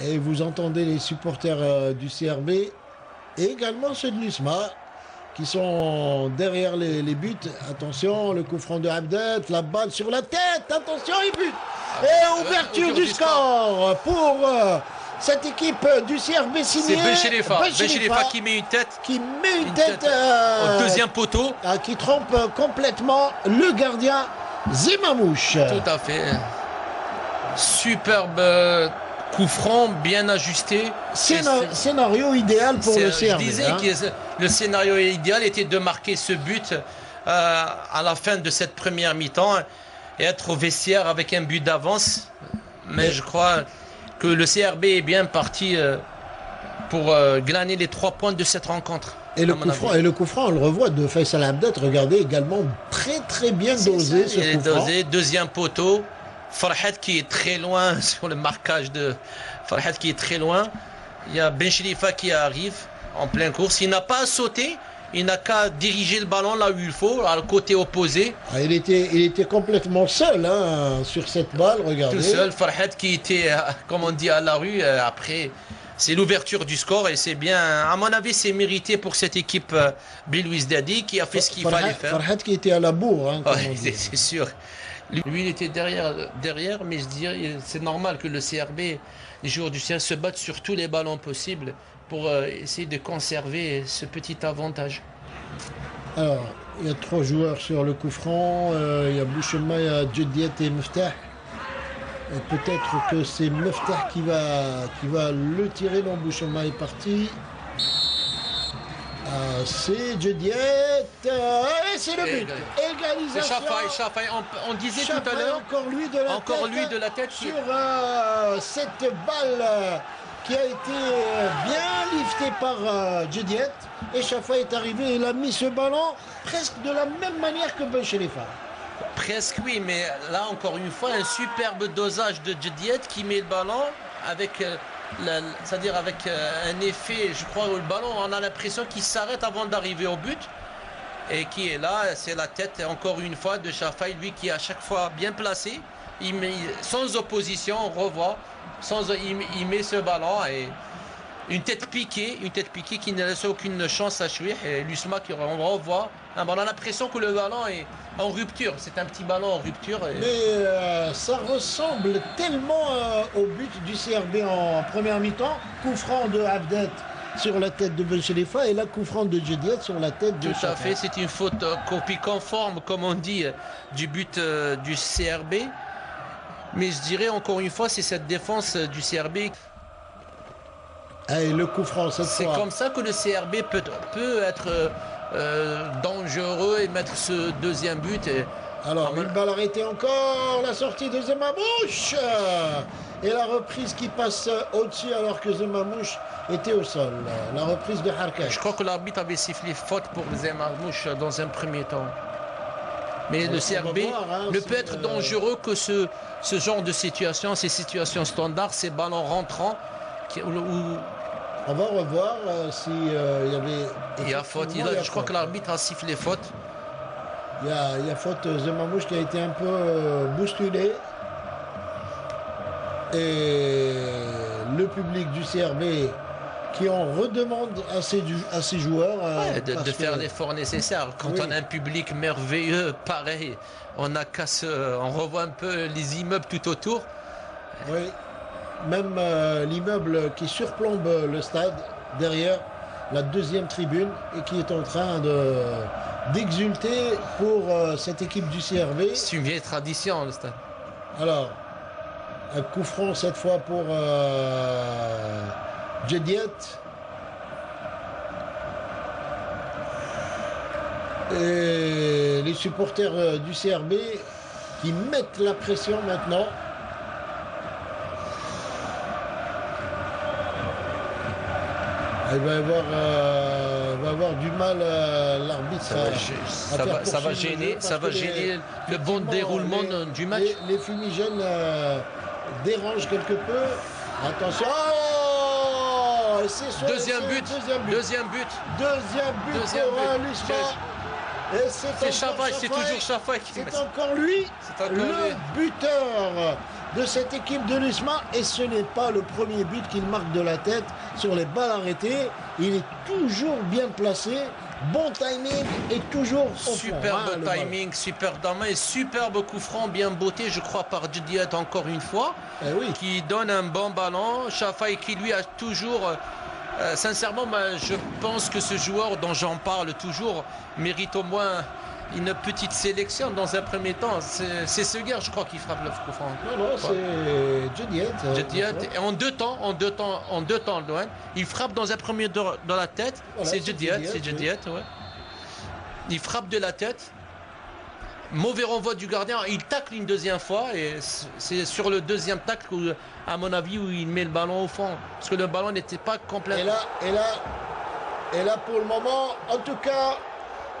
Et vous entendez les supporters euh, du CRB et également ceux de l'USMA qui sont derrière les, les buts. Attention, le coup franc de Abdet, la balle sur la tête. Attention, il but. Ah, Et ouverture du score pour euh, cette équipe du CRB C'est signée. Benchelefa. Benchelefa Benchelefa qui met une tête qui met une une tête, tête euh, au deuxième poteau. qui trompe complètement le gardien Zemamouche. Tout à fait. Superbe euh, coup franc, bien ajusté. Scénario idéal pour le CRB. Je disais hein. que le scénario idéal était de marquer ce but euh, à la fin de cette première mi-temps et être au vestiaire avec un but d'avance. Mais je crois que le CRB est bien parti euh, pour euh, glaner les trois points de cette rencontre. Et le, coup franc, et le coup franc, on le revoit de Faisal Abdet, regardez également très très bien dosé ce Il est coup franc. dosé, deuxième poteau. Farhat qui est très loin sur le marquage de Farhat qui est très loin. Il y a Ben Chilifa qui arrive en pleine course. Il n'a pas à sauter. Il n'a qu'à diriger le ballon là où il faut, à le côté opposé, Ah, il, était, il était complètement seul hein, sur cette balle, regardez. tout seul. Farhat qui était, euh, comme on dit, à la rue. Euh, Après, c'est l'ouverture du score et c'est bien. À mon avis, c'est mérité pour cette équipe euh, Bill Dadi qui a fait ce qu'il fallait faire. Farhat qui était à la bourre, hein, Ouais, c'est sûr. Lui, il était derrière, derrière mais je dirais, c'est normal que le CRB, les joueurs du CRB, se battent sur tous les ballons possibles pour euh, essayer de conserver ce petit avantage. Alors, il y a trois joueurs sur le coup franc. euh, il y a Bouchema, il y a Djediet et Meftah. Peut-être que c'est Meftah qui va, qui va le tirer. Non, Bouchema est parti. Ah, c'est Djediet. Euh, et c'est le but. Égalisation. Chafaï, Chafaï, on, on disait tout à l'heure, encore lui de la encore tête. lui de la tête qui- Sur euh, cette balle qui a été euh, bien liftée par euh, Djediet. Et Chafaï est arrivé et il a mis ce ballon presque de la même manière que Ben Chelefa. Presque oui, mais là encore une fois, un superbe dosage de Jediet qui met le ballon avec, euh, c'est-à-dire avec euh, un effet, je crois, où le ballon, on a l'impression qu'il s'arrête avant d'arriver au but. Et qui est là, c'est la tête encore une fois de Chafaï, lui qui est à chaque fois bien placé, il met, sans opposition, on revoit, sans, il, met ce ballon et une tête piquée, une tête piquée qui ne laisse aucune chance à Chouih et Lusma qui revoit. Ah, on a l'impression que le ballon est en rupture, c'est un petit ballon en rupture. et- Mais euh, ça ressemble tellement euh, au but du CRB en première mi-temps. Coup franc de Abdet sur la tête de Ben Chelefa et la coup franc de Djediet sur la tête de Tout à fait, c'est une faute euh, copie conforme, comme on dit, euh, du but euh, du CRB. Mais je dirais encore une fois, c'est cette défense euh, du CRB. Ah, et le coup franc cette C'est comme ça que le CRB peut, peut être euh, euh, dangereux et mettre ce deuxième but. Et, Alors, Ah, une balle arrêtée encore, la sortie de Zemamouche et la reprise qui passe au-dessus alors que Zemamouche était au sol. La reprise de Harkash. je crois que l'arbitre avait sifflé faute pour Zemamouche dans un premier temps. Mais On- le CRB voir, hein, ne peut être euh, dangereux que ce, ce genre de situation, ces situations standards, ces ballons rentrants. qui- où- où- On va revoir euh, si euh, il y avait. Il y a faute. Il a- Effectivement, il y a je crois que l'arbitre a sifflé faute. Il y a, il y a faute euh, Zemamouche qui a été un peu euh, bousculé. Et le public du CRB qui en redemande à ses, à ses joueurs. euh, de, faire que- l'effort nécessaire. Quand Oui. on a un public merveilleux, pareil, on a qu'à se- on revoit un peu les immeubles tout autour. Oui, même euh, l'immeuble qui surplombe le stade, derrière la deuxième tribune, et qui est en train de d'exulter pour euh, cette équipe du CRB. C'est une vieille tradition, le stade. Alors, un coup franc cette fois pour euh, Jediet. Et les supporters euh, du CRB qui mettent la pression maintenant. Il va y avoir, euh, va avoir du mal euh, l'arbitre Ça va, à- gê- à ça va- ça gêner, ça va les- gêner le bon déroulement les- du match. Les, les fumigènes euh, dérangent quelque peu. Attention. Oh c'est Deuxième but, Deuxième but. deuxième but. Deuxième but Deuxième pour euh, but. C'est Chafaï, c'est toujours Chafaï qui C'est encore lui, encore le lui. buteur de cette équipe de l'USMA. Et ce n'est pas le premier but qu'il marque de la tête sur les balles arrêtées. Il est toujours bien placé, bon timing et toujours au hein, Superbe timing, superbe main et superbe coup franc bien botté, je crois, par Jediet encore une fois, Eh oui. qui donne un bon ballon. Chafaï qui lui a toujours. Euh, sincèrement, moi, je pense que ce joueur dont j'en parle toujours mérite au moins une petite sélection dans un premier temps. C'est ce gars, je crois, qui frappe le coup franc. Non, non, c'est Jediet. euh, en deux temps, en deux temps, en deux temps, Lohan, il frappe dans un premier dans dans la tête. Voilà, c'est Jediet, c'est. Jediet, ouais. Il frappe de la tête. Mauvais renvoi du gardien, il tacle une deuxième fois et c'est sur le deuxième tacle, où, à mon avis, où il met le ballon au fond. Parce que le ballon n'était pas Et complètement. là, et là, et là pour le moment, en tout cas,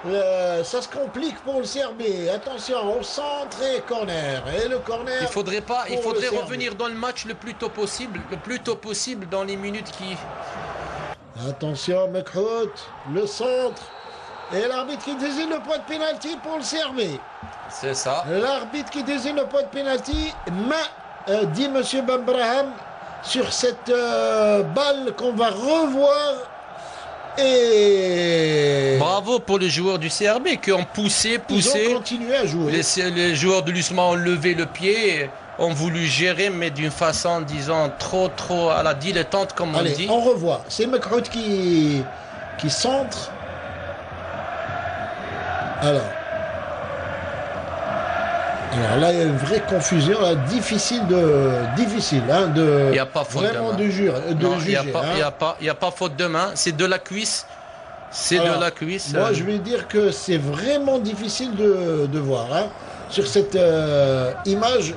euh, ça se complique pour le CRB. Attention, au centre et corner. Et le corner. Il faudrait pas, il faudrait revenir dans le match le plus tôt possible, le plus tôt possible dans les minutes qui. Attention, Mekhout, le centre. Et l'arbitre qui désigne le point de pénalty pour le CRB. C'est ça. L'arbitre qui désigne le point de pénalty, main, euh, dit M. Bambraham, sur cette euh, balle qu'on va revoir. Et Bravo pour les joueurs du CRB qui ont poussé, ils poussé. ont continué à jouer. Les, les joueurs de l'USMA ont levé le pied, ont voulu gérer, mais d'une façon, disons, trop, trop à la dilettante, comme on Allez, dit. on revoit. C'est Mekhout qui, qui centre. Alors. Alors là, il y a une vraie confusion, là, difficile de, difficile, hein, de, Il y a pas faute de vraiment main. de, jure, de Non, il n'y juger. a, pas- hein. a, pas- a faute de main, c'est de la cuisse. C'est de la cuisse. Moi, euh, je vais dire que c'est vraiment difficile de, de voir. hein. Sur cette euh, image,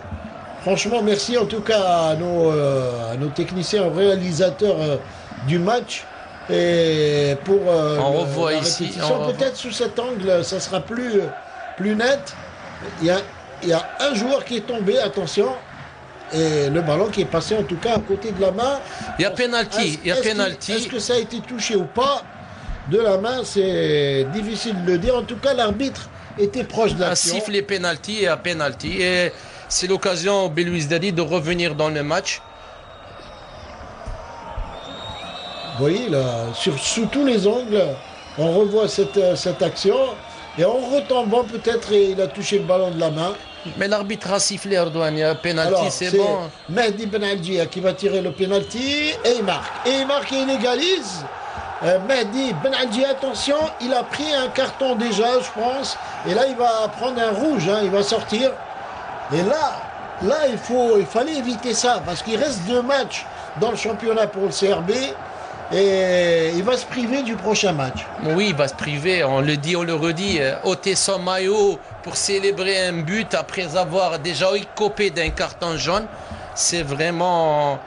franchement, merci en tout cas à nos, euh, à nos techniciens, aux réalisateurs du match. Et pour euh, On revoit la ici, revoit. peut-être sous cet angle, ça sera plus, plus net. Il y, a, il y a un joueur qui est tombé, attention, et le ballon qui est passé en tout cas à côté de la main. Il y a penalty, Est-ce- il y a penalty. Est-ce que ça a été touché ou pas de la main C'est difficile de le dire. En tout cas, l'arbitre était proche de un l'action. sifflet penalty et un penalty. Et c'est l'occasion au Belouis Dadi de revenir dans le match. Vous voyez, là, sur, sous tous les angles, on revoit cette, euh, cette action. Et en retombant, peut-être, il a touché le ballon de la main. Mais l'arbitre a sifflé Erdogan, il y a un penalty, c'est bon. Mehdi Ben Algia qui va tirer le penalty et il marque. Et il marque et il égalise. Euh, Mehdi attention, il a pris un carton déjà, je pense. Et là, il va prendre un rouge, hein, il va sortir. Et là, là, il, faut, il fallait éviter ça parce qu'il reste deux matchs dans le championnat pour le CRB. Et il va se priver du prochain match. Oui, il va se priver, on le dit, on le redit, euh, ôter son maillot pour célébrer un but après avoir déjà écopé d'un carton jaune, c'est vraiment...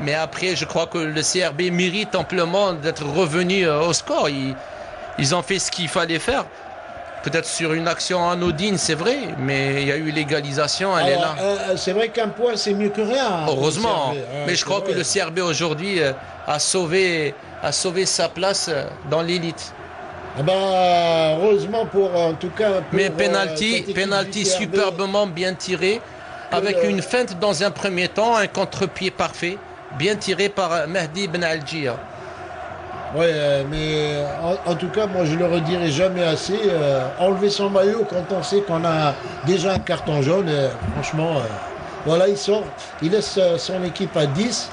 Mais après, je crois que le CRB mérite amplement d'être revenu euh, au score. Ils ont fait ce qu'il fallait faire. Peut-être sur une action anodine, c'est vrai, mais il y a eu l'égalisation, elle est là. euh, c'est vrai qu'un point, c'est mieux que rien. Heureusement, hein, mais je crois que le CRB aujourd'hui euh, a sauvé, a sauvé sa place euh, dans l'élite. Eh ben, heureusement pour en tout cas. pour, Mais euh, penalty, penalty superbement bien tiré, avec le- une feinte dans un premier temps, un contre-pied parfait, bien tiré par euh, Mehdi Ben Algir. Ouais, euh, mais en, en tout cas, moi je le redirai jamais assez. euh, enlever son maillot quand on sait qu'on a déjà un carton jaune, euh, franchement, euh, voilà, il sort, il laisse euh, son équipe à 10.